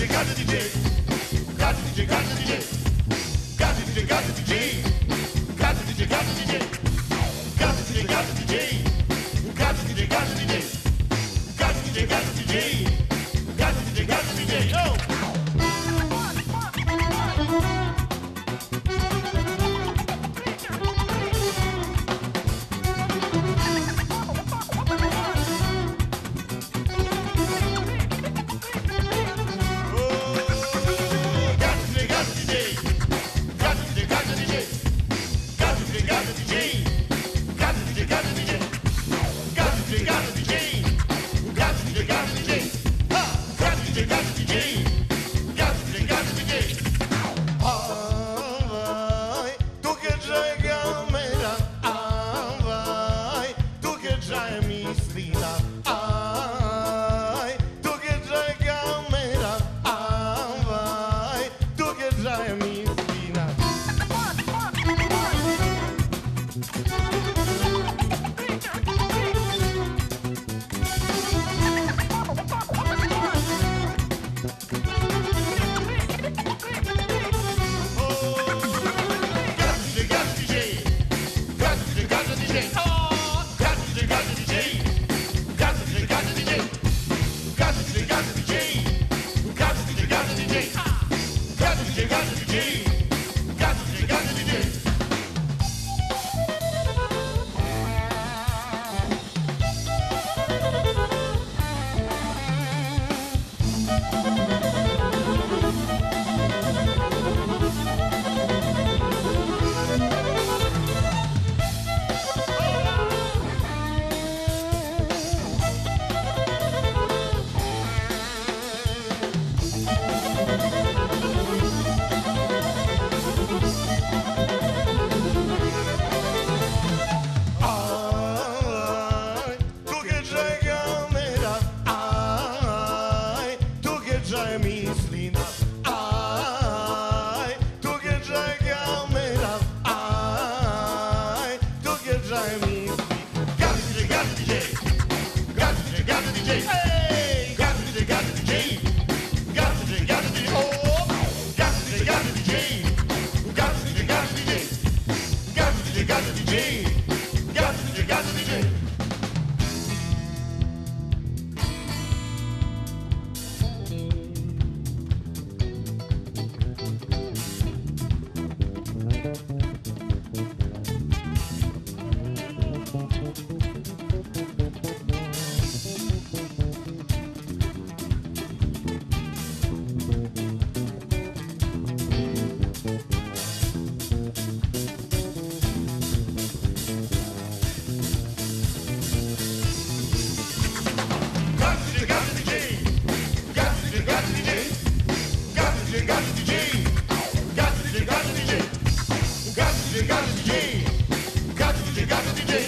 DJ, got the DJ, got the DJ, got the DJ, got the DJ, got the DJ, got the DJ, got the DJ, got the DJ, got the DJ, got the DJ, got the DJ, got the DJ, got the DJ, got the DJ, got the DJ, yo. You got the key. got the DJ.